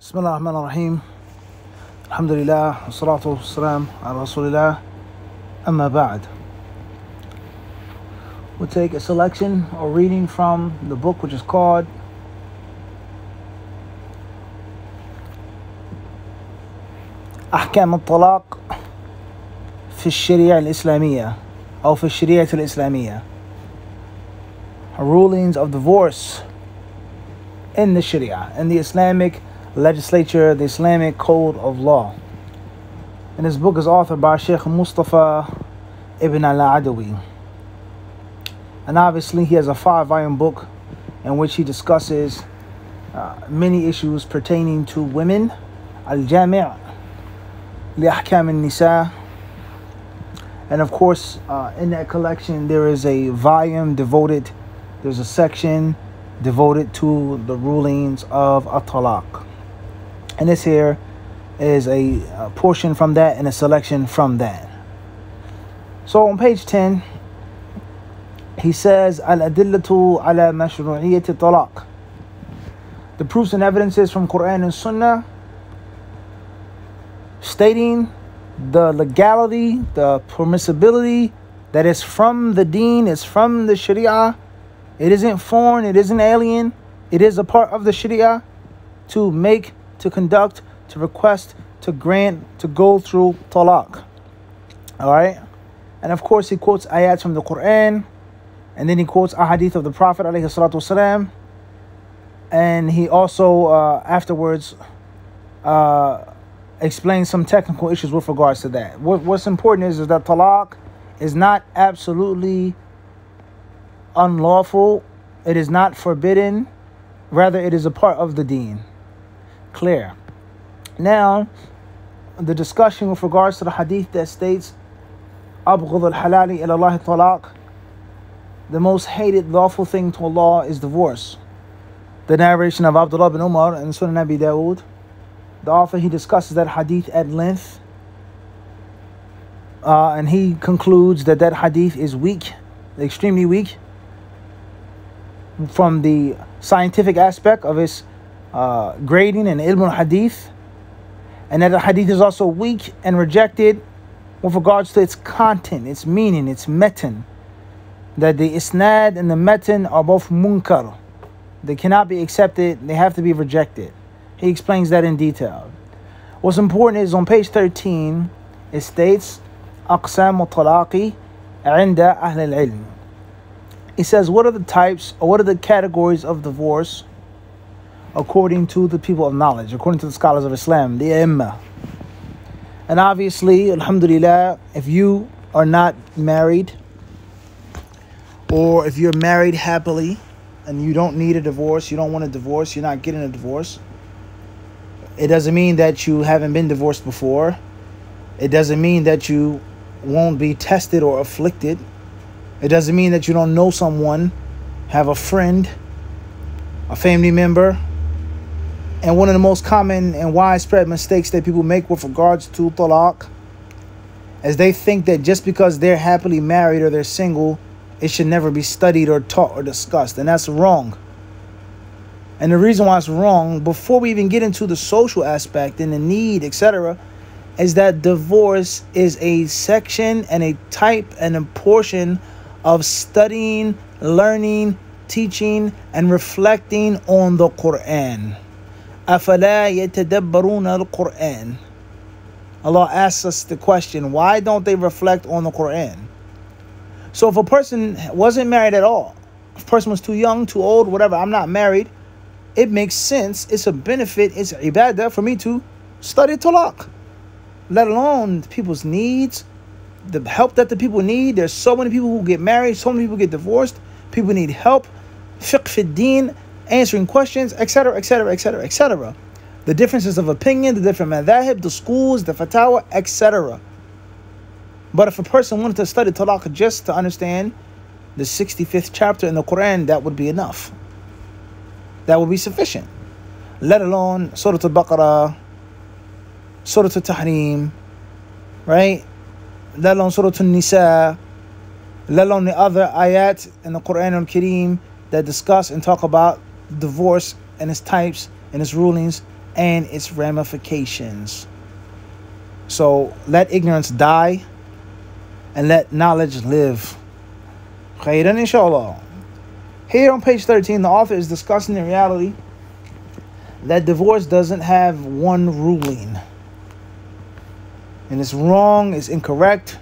بسم الله الرحمن الرحيم الحمد لله والصلاة والسلام على رسول الله أما بعد We'll take a selection or reading from the book which is called أحكام الطلاق في الشريعة الإسلامية أو في الشريعة الإسلامية Rulings of divorce in the Sharia, in the Islamic legislature, the Islamic code of law. And this book is authored by Sheikh Mustafa ibn al-Adawi. And obviously he has a five volume book in which he discusses uh, many issues pertaining to women. Al-Jami' li-Ahkam al-Nisa. And of course, uh, in that collection there is a volume devoted, there's a section devoted to the rulings of at-talaq. And this here is a, a portion from that and a selection from that. So on page 10, he says, Al-adillatu ala talaq. The proofs and evidences from Quran and Sunnah stating the legality, the permissibility that is from the deen, is from the Sharia. It isn't foreign, it isn't alien. It is a part of the Sharia to make to conduct, to request, to grant, to go through talaq. All right? And of course, he quotes ayats from the Quran, and then he quotes ahadith of the Prophet, والسلام, and he also uh, afterwards uh, explains some technical issues with regards to that. What, what's important is, is that talaq is not absolutely unlawful, it is not forbidden, rather, it is a part of the deen clear. Now, the discussion with regards to the hadith that states, halali ilallahi the most hated lawful thing to Allah is divorce. The narration of Abdullah bin Umar and Sunan Abi Dawud, the author he discusses that hadith at length. Uh, and he concludes that that hadith is weak, extremely weak, from the scientific aspect of its uh, grading in ilm hadith and that the hadith is also weak and rejected with regards to its content, its meaning, its metan. That the isnad and the metan are both munkar. They cannot be accepted, they have to be rejected. He explains that in detail. What's important is on page 13, it states, أقسام الطلاق عند أهل العلم. It says, what are the types or what are the categories of divorce according to the people of knowledge, according to the scholars of Islam, the Imma. And obviously, Alhamdulillah, if you are not married, or if you're married happily and you don't need a divorce, you don't want a divorce, you're not getting a divorce, it doesn't mean that you haven't been divorced before. It doesn't mean that you won't be tested or afflicted. It doesn't mean that you don't know someone, have a friend, a family member, and one of the most common and widespread mistakes that people make with regards to talaq is they think that just because they're happily married or they're single, it should never be studied or taught or discussed. And that's wrong. And the reason why it's wrong, before we even get into the social aspect and the need, etc., is that divorce is a section and a type and a portion of studying, learning, teaching, and reflecting on the Quran. أفلا يتدبرون القرآن Allah asks us the question, why don't they reflect on the Quran? So if a person wasn't married at all, if a person was too young, too old, whatever, I'm not married, it makes sense, it's a benefit, it's ibadah for me to study talaq. Let alone people's needs, the help that the people need. There's so many people who get married, so many people get divorced, people need help. Fiqh fi deen, answering questions, etc., etc., etc., etc. The differences of opinion, the different madhahib, the schools, the fatawa, etc. But if a person wanted to study talaq just to understand the 65th chapter in the Quran, that would be enough. That would be sufficient. Let alone Surah Al-Baqarah, Surah Al-Tahrim, right? Let alone Surah Al-Nisa, let alone the other ayat in the Quran al-Kareem that discuss and talk about divorce and its types and its rulings and its ramifications. So let ignorance die and let knowledge live. Khairan inshallah. Here on page 13, the author is discussing the reality that divorce doesn't have one ruling. And it's wrong, it's incorrect,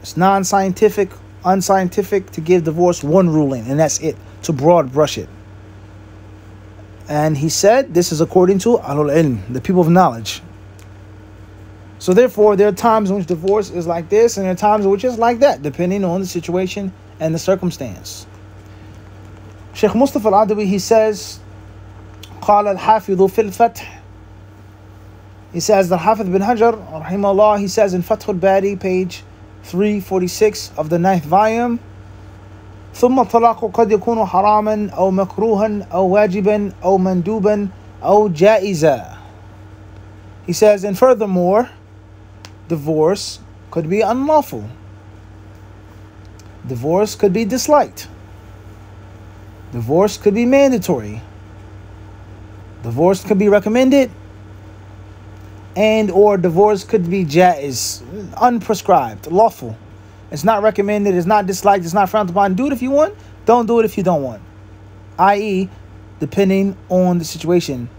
it's non scientific, unscientific to give divorce one ruling, and that's it, to broad brush it. And he said this is according to Ahlul Ilm, the people of knowledge. So therefore, there are times in which divorce is like this, and there are times in which it's like that, depending on the situation and the circumstance. Sheikh Mustafa al-Adawi, he says, قال الحافظ في الفتح He says that Hafiz bin Hajar, rahimahullah, he says in Fath al-Bari, page 346 of the ninth volume, ثم الطلاق قد يكون حراما أو مكروها أو واجبا أو مندوبا أو جائزا. He says, and furthermore, divorce could be unlawful. Divorce could be disliked. Divorce could be mandatory. Divorce could be recommended and or divorce could be jaiz, unprescribed, lawful. It's not recommended, it's not disliked, it's not frowned upon. Do it if you want, don't do it if you don't want. I.e., depending on the situation,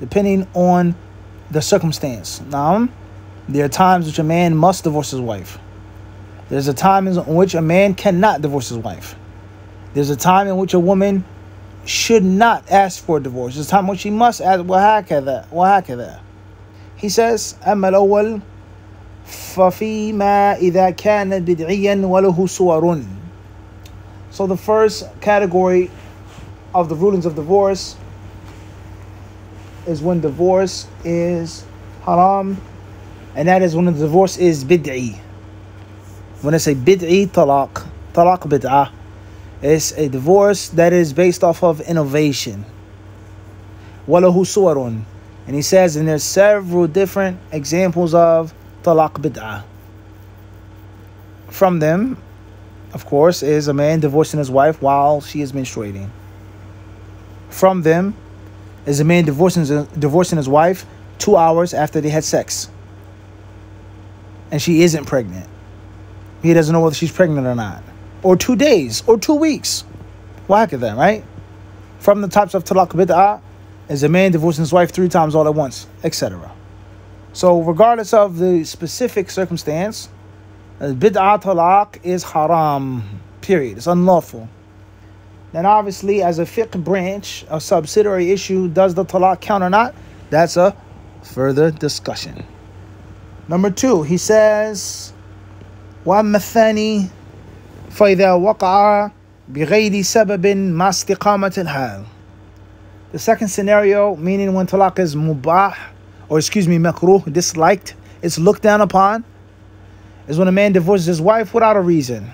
depending on the circumstance. Now, there are times which a man must divorce his wife. There's a time in which a man cannot divorce his wife. There's a time in which a woman should not ask for a divorce. There's a time when she must ask, وهكذا وهكذا. He says, أما الأول ففيما إذا كان بدعيا وله صور. So the first category of the rulings of divorce is when divorce is haram, and that is when the divorce is bid'i. When I say bid'i talaq, talaq bid'ah, it's a divorce that is based off of innovation. وَلَهُ صُوَرٌ And he says, and there's several different examples of talaq bid'ah. From them, of course, is a man divorcing his wife while she is menstruating. From them is a man divorcing, divorcing his wife two hours after they had sex. And she isn't pregnant. He doesn't know whether she's pregnant or not or two days, or two weeks. Whack at that, right? From the types of talaq bid'ah is a man divorcing his wife three times all at once, etc. So, regardless of the specific circumstance, bid'ah talaq is haram, period. It's unlawful. Then, obviously, as a fiqh branch, a subsidiary issue, does the talaq count or not? That's a further discussion. Number two, he says, وأما الثاني فإذا وقع بغير سبب مع استقامة الحال The second scenario, meaning when talaq is mubah, or excuse me, makruh, disliked, it's looked down upon, is when a man divorces his wife without a reason.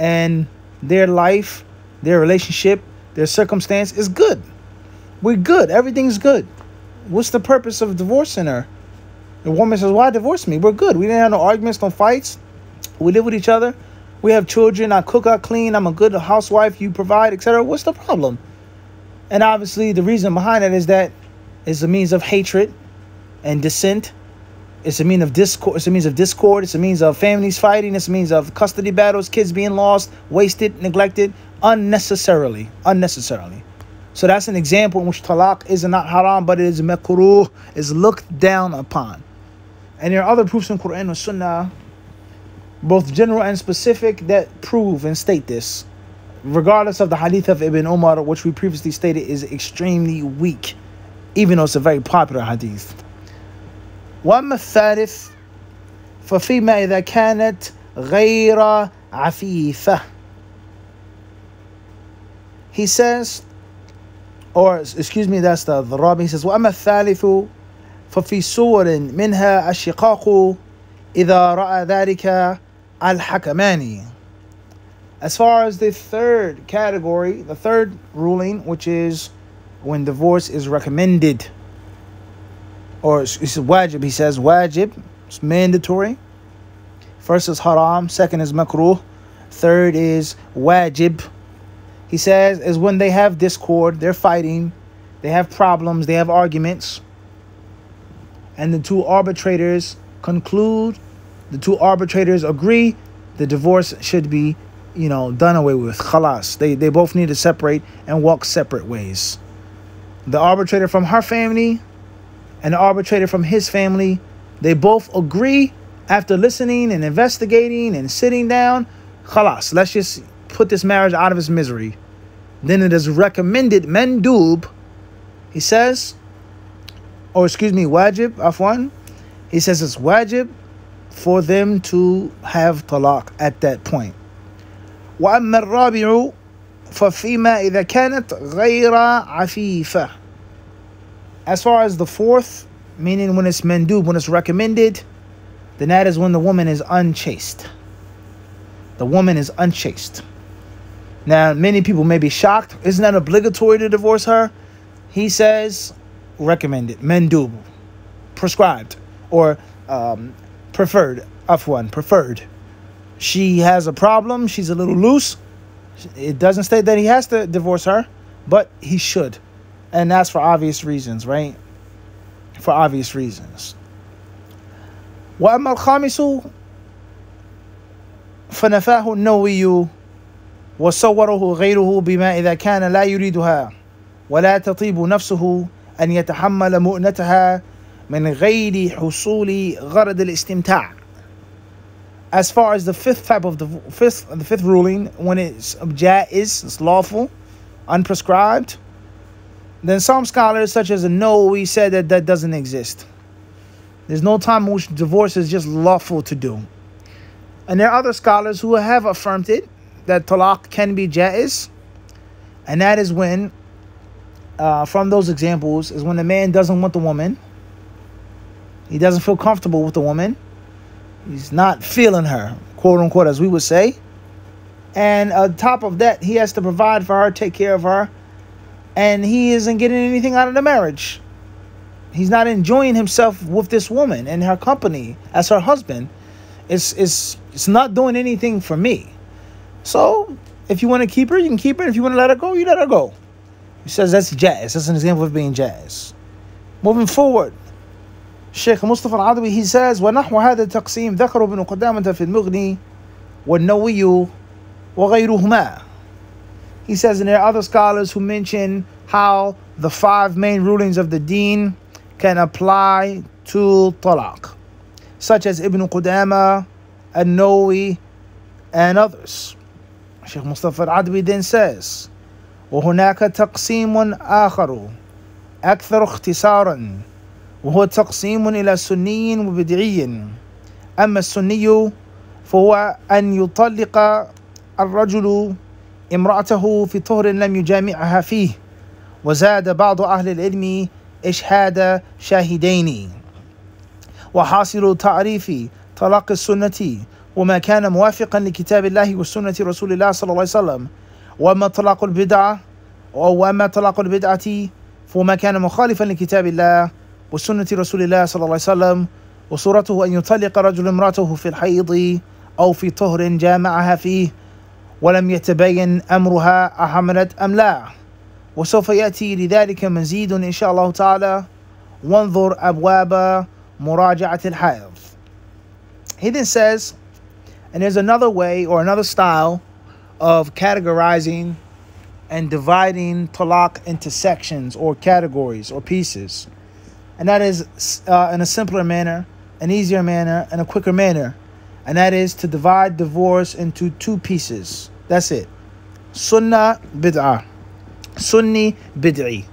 And their life, their relationship, their circumstance is good. We're good. Everything's good. What's the purpose of divorcing her? The woman says, Why divorce me? We're good. We didn't have no arguments, no fights. We live with each other. We have children. I cook, I clean. I'm a good housewife. You provide, etc. What's the problem? And obviously, the reason behind it is that it's a means of hatred and dissent. It's a means of discord. It's a means of discord. It's a means of families fighting. It's a means of custody battles, kids being lost, wasted, neglected, unnecessarily, unnecessarily. So that's an example in which talaq is not haram, but it is makruh, is looked down upon. And there are other proofs in Quran and Sunnah both general and specific, that prove and state this. Regardless of the hadith of Ibn Umar, which we previously stated is extremely weak, even though it's a very popular hadith. وأما الثالث ففيما إذا كانت غير عفيفة He says, or excuse me, that's the, the Rabi. He says, وأما الثالث ففي صور منها الشقاق إذا رأى ذلك al hakamani. As far as the third category, the third ruling, which is when divorce is recommended, or it's wajib, he says wajib, it's mandatory. First is haram, second is makruh, third is wajib. He says is when they have discord, they're fighting, they have problems, they have arguments, and the two arbitrators conclude, the two arbitrators agree, the divorce should be, you know, done away with. Khalas. They, they both need to separate and walk separate ways The arbitrator from her family and the arbitrator from his family, they both agree after listening and investigating and sitting down. Khalas. Let's just put this marriage out of its misery. Then it is recommended mendub. He says, or excuse me, wajib, afwan. He says it's wajib for them to have talaq at that point. وأما الرابع ففيما إذا كانت غير عفيفة As far as the fourth, meaning when it's mendub, when it's recommended, then that is when the woman is unchaste. The woman is unchaste. Now, many people may be shocked. Isn't that obligatory to divorce her? He says, recommended, mendub, prescribed, or um, preferred, afwan, preferred. She has a problem. She's a little loose. It doesn't state that he has to divorce her, but he should. And that's for obvious reasons, right? For obvious reasons. وأما الخامس فنفاه النووي وصوره غيره بما إذا كان لا يريدها ولا تطيب نفسه أن يتحمل مؤنتها من غير حصول غرض الاستمتاع as far as the fifth type of the fifth the fifth ruling when it's jaiz it's lawful unprescribed then some scholars such as An-Nawawi said that that doesn't exist. There's no time in which divorce is just lawful to do. And there are other scholars who have affirmed it that talaq can be jaiz and that is when uh, from those examples is when the man doesn't want the woman. He doesn't feel comfortable with the woman He's not feeling her, quote unquote, as we would say. And on top of that, he has to provide for her, take care of her, and he isn't getting anything out of the marriage. He's not enjoying himself with this woman and her company as her husband. It's it's it's not doing anything for me. So if you want to keep her, you can keep her. If you want to let her go, you let her go. He says that's jaiz. That's an example of being jaiz. Moving forward, الشيخ مصطفى العدوي he says ونحو هذا التقسيم ذكر ابن قدامة في المغني والنووي وغيرهما He says and there are other scholars who mention how the five main rulings of the deen can apply to talaq such as Ibn Qudama, An-Nawawi and others. Sheikh Mustafa al-Adwi then says وهناك تقسيم آخر أكثر اختصارا وهو تقسيم إلى سني وبدعي. أما السني فهو أن يطلق الرجل امرأته في طهر لم يجامعها فيه وزاد بعض أهل العلم إشهاد شاهدين. وحاصل تعريف طلاق السنة وما كان موافقا لكتاب الله وسنة رسول الله صلى الله عليه وسلم. وأما طلاق البدعة وأما طلاق البدعة فما كان مخالفا لكتاب الله وسنة رسول الله صلى الله عليه وسلم وصورته أن يطلق رجل امرأته في الحيض أو في طهر جامعها فيه ولم يتبين أمرها أحملت أم لا. وسوف يأتي لذلك مزيد إن شاء الله تعالى. وانظر أبواب مراجعة الحائض He then says, and there's another way or another style of categorizing and dividing talaq into sections or categories or pieces. And that is uh, in a simpler manner, an easier manner, and a quicker manner. And that is to divide divorce into two pieces. That's it. Sunnah bid'ah. Sunni bid'i.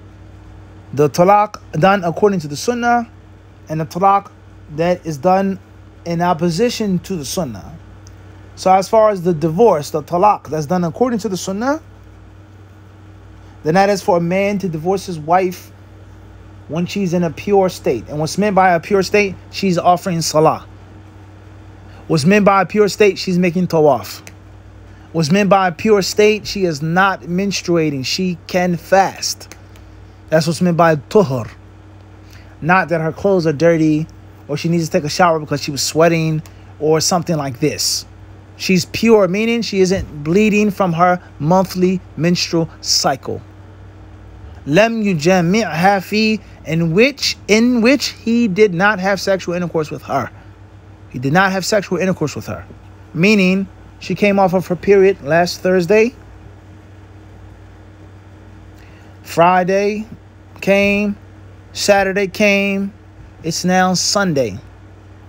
The talaq done according to the sunnah, and the talaq that is done in opposition to the sunnah. So as far as the divorce, the talaq that's done according to the sunnah, then that is for a man to divorce his wife when she's in a pure state. And what's meant by a pure state, she's offering salah. What's meant by a pure state, she's making tawaf. What's meant by a pure state, she is not menstruating. She can fast. That's what's meant by tuhur. Not that her clothes are dirty or she needs to take a shower because she was sweating or something like this. She's pure, meaning she isn't bleeding from her monthly menstrual cycle. Lem yujami'ha fi in which in which he did not have sexual intercourse with her. He did not have sexual intercourse with her. Meaning she came off of her period last Thursday. Friday came, Saturday came, it's now Sunday.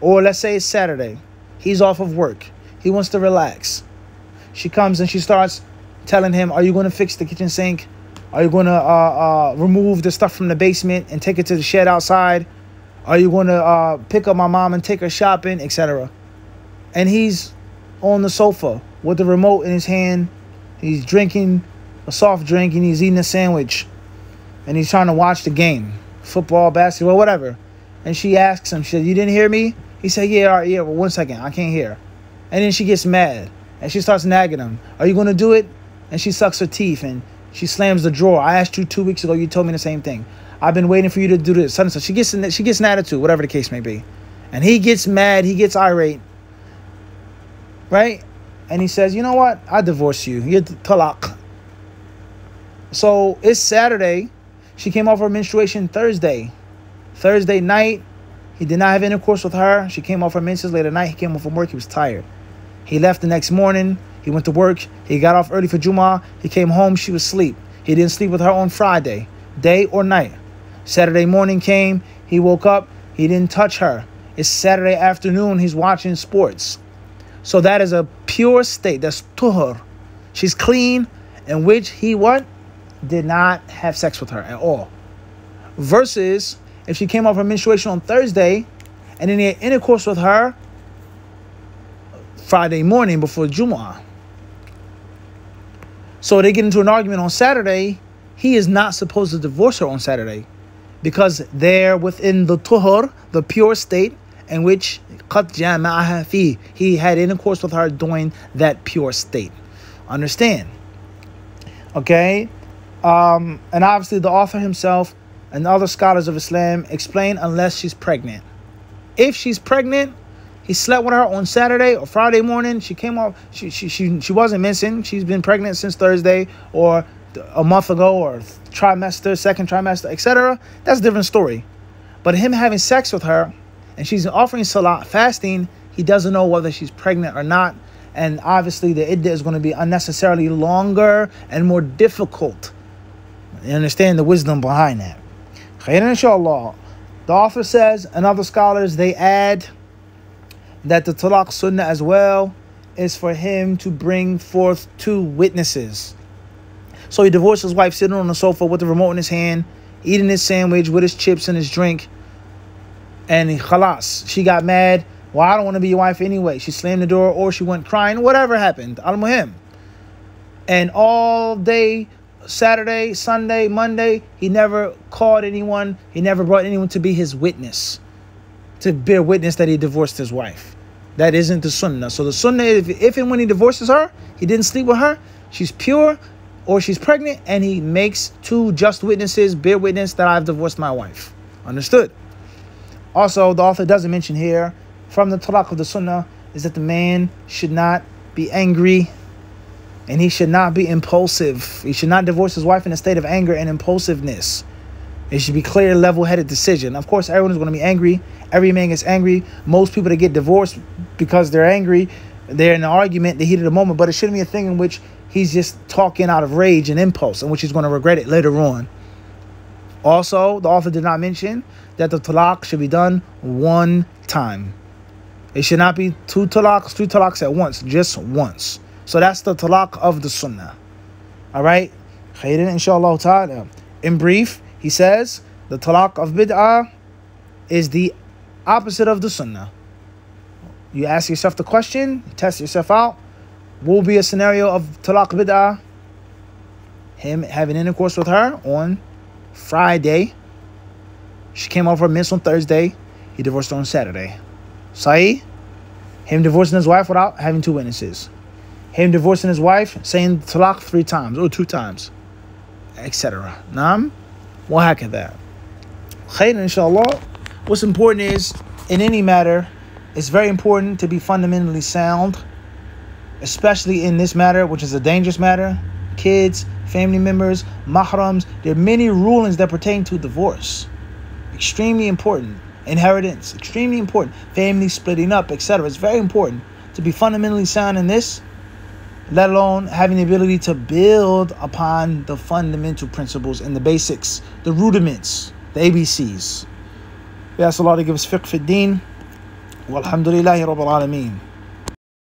Or let's say it's Saturday. He's off of work. He wants to relax. She comes and she starts telling him, Are you going to fix the kitchen sink? Are you going to uh, uh, remove the stuff from the basement and take it to the shed outside? Are you going to uh, pick up my mom and take her shopping, etc.? And he's on the sofa with the remote in his hand. He's drinking a soft drink and he's eating a sandwich. And he's trying to watch the game football, basketball, whatever. And she asks him, She said, You didn't hear me? He said, Yeah, all right, yeah, well, one second, I can't hear. And then she gets mad and she starts nagging him. Are you going to do it? And she sucks her teeth and she slams the drawer. I asked you two weeks ago. You told me the same thing. I've been waiting for you to do this. So she gets in, she gets an attitude, whatever the case may be, and he gets mad. He gets irate, right? And he says, "You know what? I divorce you. You're talaq." So it's Saturday. She came off her menstruation Thursday. Thursday night, he did not have intercourse with her. She came off her menses late at night. He came home from work. He was tired. He left the next morning. He went to work. He got off early for Juma. He came home. She was asleep. He didn't sleep with her on Friday, day or night. Saturday morning came. He woke up. He didn't touch her. It's Saturday afternoon. He's watching sports. So that is a pure state. That's tuhur. She's clean, in which he what? Did not have sex with her at all. Versus if she came off her menstruation on Thursday and then he had intercourse with her Friday morning before Jumu'ah. So they get into an argument on Saturday. He is not supposed to divorce her on Saturday because they're within the tuhur, the pure state, in which he had intercourse with her during that pure state. Understand? Okay? Um, and obviously, the author himself and other scholars of Islam explain unless she's pregnant. If she's pregnant, he slept with her on Saturday or Friday morning. She came off. She she she, she wasn't missing. She's been pregnant since Thursday or a month ago or trimester, second trimester, etc. That's a different story. But him having sex with her and she's offering salat fasting, he doesn't know whether she's pregnant or not. And obviously the iddah is going to be unnecessarily longer and more difficult. You understand the wisdom behind that. Inshallah. The author says, and other scholars, they add that the talaq sunnah as well is for him to bring forth two witnesses. So he divorced his wife sitting on the sofa with the remote in his hand, eating his sandwich with his chips and his drink. And khalas, she got mad. Well, I don't want to be your wife anyway. She slammed the door or she went crying, whatever happened. Al muhim. And all day, Saturday, Sunday, Monday, he never called anyone. He never brought anyone to be his witness to bear witness that he divorced his wife. That isn't the sunnah. So the sunnah, if, if and when he divorces her, he didn't sleep with her, she's pure or she's pregnant, and he makes two just witnesses bear witness that I've divorced my wife. Understood? Also, the author doesn't mention here from the talaq of the sunnah is that the man should not be angry and he should not be impulsive. He should not divorce his wife in a state of anger and impulsiveness. It should be clear, level-headed decision. Of course, everyone is going to be angry. Every man gets angry. Most people that get divorced because they're angry, they're in an argument, the heat of the moment. But it shouldn't be a thing in which he's just talking out of rage and impulse, in which he's going to regret it later on. Also, the author did not mention that the talaq should be done one time. It should not be two talaqs, three talaqs at once, just once. So that's the talaq of the sunnah. All right? Khairin, inshallah ta'ala. In brief, he says the talaq of bid'ah is the opposite of the sunnah. You ask yourself the question, test yourself out. Will be a scenario of talaq bid'ah? Him having intercourse with her on Friday. She came over miss on Thursday. He divorced her on Saturday. Sahih? Him divorcing his wife without having two witnesses. Him divorcing his wife, saying talaq three times or two times, etc. Nam? وهكذا خير inshallah what's important is in any matter it's very important to be fundamentally sound especially in this matter which is a dangerous matter kids family members, mahrams. There are many rulings that pertain to divorce. Extremely important. Inheritance, extremely important. Family splitting up, etc. It's very important to be fundamentally sound in this, let alone having the ability to build upon the fundamental principles and the basics, the rudiments, the ABCs. We ask Allah to give us fiqh fi. Walhamdulillahi Rabbil Alameen.